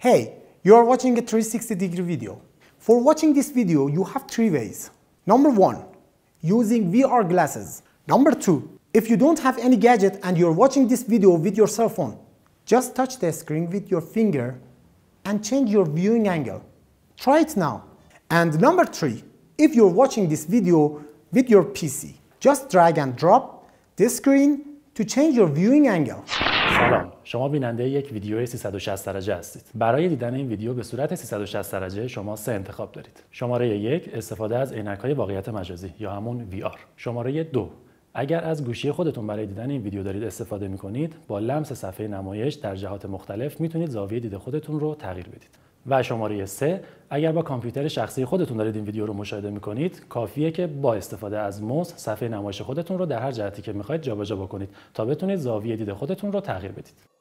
Hey, you are watching a 360 degree video. For watching this video, you have three ways. Number one, using VR glasses. Number two, if you don't have any gadget and you're watching this video with your cell phone, just touch the screen with your finger and change your viewing angle. Try it now. And number three, if you're watching this video with your PC, just drag and drop the screen to change your viewing angle. سلام. شما بیننده یک ویدیو 360 درجه هستید. برای دیدن این ویدیو به صورت 360 درجه شما سه انتخاب دارید. شماره یک استفاده از عینک های واقعیت مجازی یا همون VR شماره دو اگر از گوشی خودتون برای دیدن این ویدیو دارید استفاده می کنید با لمس صفحه نمایش در جهات مختلف می‌تونید زاویه دید خودتون رو تغییر بدید. و شماره 3 اگر با کامپیوتر شخصی خودتون دارید این ویدیو رو مشاهده می‌کنید کافیه که با استفاده از موس صفحه نمایش خودتون رو در هر جهتی که می‌خواید جابجا بکنید تا بتونید زاویه دید خودتون رو تغییر بدید.